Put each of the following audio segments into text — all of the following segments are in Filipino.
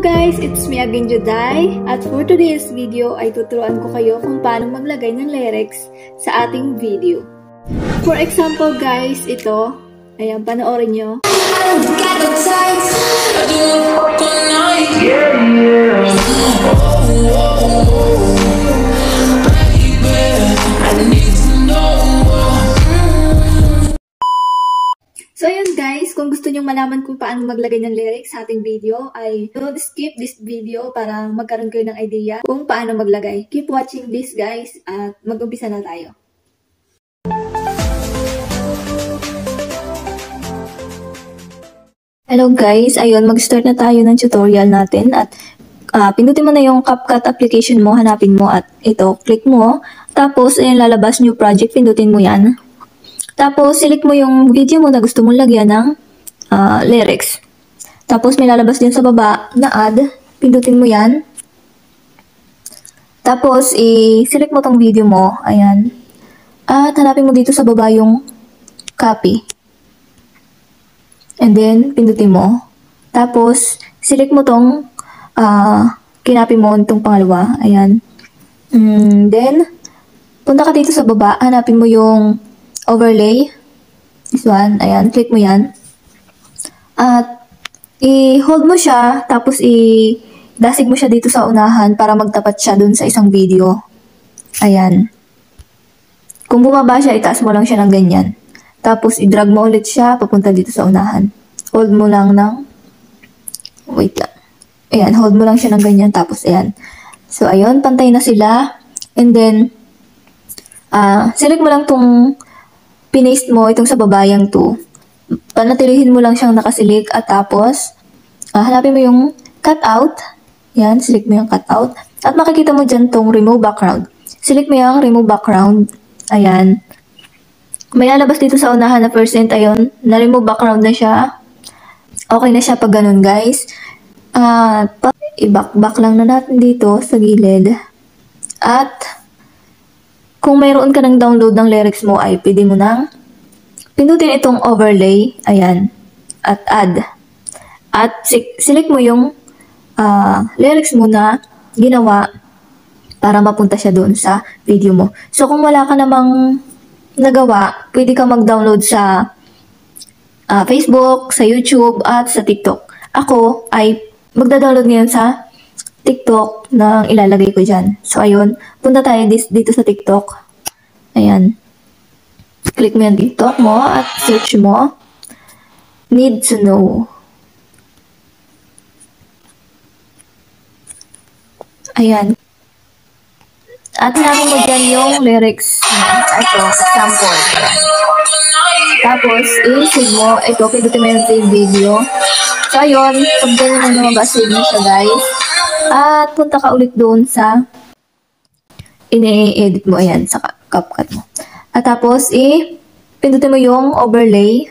guys! It's me again, Juday. At for today's video ay tuturuan ko kayo kung paano maglagay ng lyrics sa ating video. For example guys, ito. Ayan, panoorin nyo. Yeah, So malaman kung paano maglagay ng lyrics sa ating video, ay don't skip this video para magkaroon kayo ng idea kung paano maglagay. Keep watching this guys at mag-umpisa na tayo. Hello guys, ayun, mag-start na tayo ng tutorial natin at uh, pindutin mo na yung CapCut application mo, hanapin mo at ito, click mo. Tapos, ayun, lalabas new project, pindutin mo yan. Tapos, select mo yung video mo na gusto mong lagyan ng uh, lyrics. Tapos, may lalabas din sa baba na add. Pindutin mo yan. Tapos, i-select mo tong video mo. Ayan. At hanapin mo dito sa baba yung copy. And then, pindutin mo. Tapos, select mo tong uh, kinapin mo itong pangalawa. Ayan. Mm, then, punta ka dito sa baba. Hanapin mo yung overlay. This one, ayan, click mo yan. At, i-hold mo siya, tapos i-dasig mo siya dito sa unahan para magtapat siya dun sa isang video. Ayan. Kung bumaba siya, itaas mo lang siya ng ganyan. Tapos, i-drag mo ulit siya, papunta dito sa unahan. Hold mo lang ng, wait lang. Ayan, hold mo lang siya ng ganyan, tapos ayan. So, ayun, pantay na sila. And then, uh, select mo lang tong pinaste mo itong sa babayang to, panatilihin mo lang siyang nakasilik at tapos, uh, hanapin mo yung cutout. Yan, select mo yung cutout. At makikita mo dyan tong remove background. Select mo yung remove background. Ayan. May lalabas dito sa unahan na percent. Ayun, na-remove background na siya. Okay na siya pag ganun, guys. Uh, i-back-back lang na natin dito sa gilid. At, kung mayroon ka ng download ng lyrics mo ay pwede mo nang pindutin itong overlay, ayan, at add. At select mo yung uh, lyrics mo na ginawa para mapunta siya doon sa video mo. So kung wala ka namang nagawa, pwede ka mag-download sa uh, Facebook, sa YouTube, at sa TikTok. Ako ay magda-download ngayon sa TikTok na ilalagay ko dyan. So, ayun. Punta tayo dito sa TikTok. Ayan. Click mo yung TikTok mo at search mo. Need to know. Ayan. At hanapin mo dyan yung lyrics. Ito, sample. Tapos, i-save mo. Ito, pindutin mo yung save video. So, ayun. Pag ganyan na naman save mo siya, guys. At punta ka ulit doon sa ini-edit mo. Ayan, sa CapCut mo. At tapos, i pindutin mo yung overlay.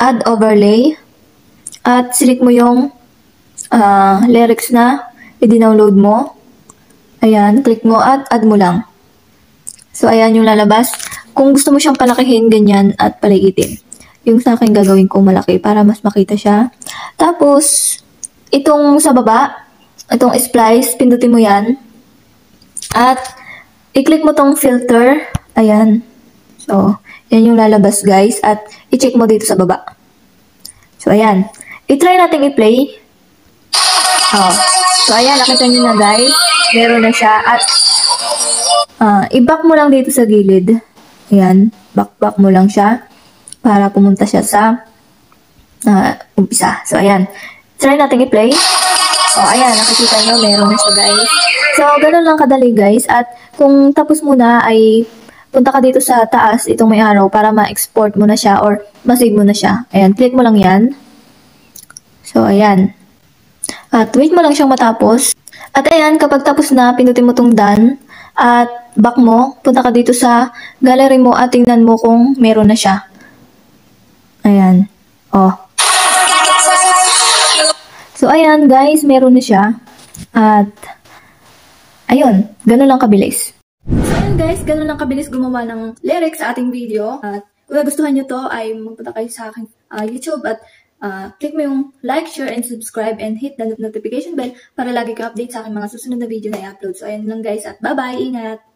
Add overlay. At select mo yung uh, lyrics na i-download mo. Ayan, click mo at add mo lang. So, ayan yung lalabas. Kung gusto mo siyang palakihin, ganyan, at paligitin. Yung sa akin gagawin ko malaki para mas makita siya. Tapos, itong sa baba, itong splice, pindutin mo yan. At, i-click mo tong filter. Ayan. So, yan yung lalabas guys. At, i-check mo dito sa baba. So, ayan. I-try natin i-play. Oh. So, ayan. Nakita nyo na guys. Meron na siya. At, uh, i-back mo lang dito sa gilid. Ayan. Back-back mo lang siya. Para pumunta siya sa uh, umpisa. So, ayan. Try natin i-play. Oh, ayan, nakikita nyo, meron na siya, guys. So, ganun lang kadali, guys. At kung tapos mo na, ay punta ka dito sa taas, itong may araw, para ma-export mo na siya or ma-save mo na siya. Ayan, click mo lang yan. So, ayan. At wait mo lang siyang matapos. At ayan, kapag tapos na, pinutin mo tong done. At back mo, punta ka dito sa gallery mo at tingnan mo kung meron na siya. Ayan. Oh, So, ayan guys, meron na siya. At, ayun, ganun lang kabilis. Guys, ganun lang kabilis gumawa ng lyrics sa ating video. At, kung nagustuhan nyo to, ay magpunta kayo sa aking uh, YouTube at ah, click mo yung like, share, and subscribe, and hit the notification bell para lagi ka update sa aking mga susunod na video na i-upload. So, ayan lang guys, at bye-bye! Ingat!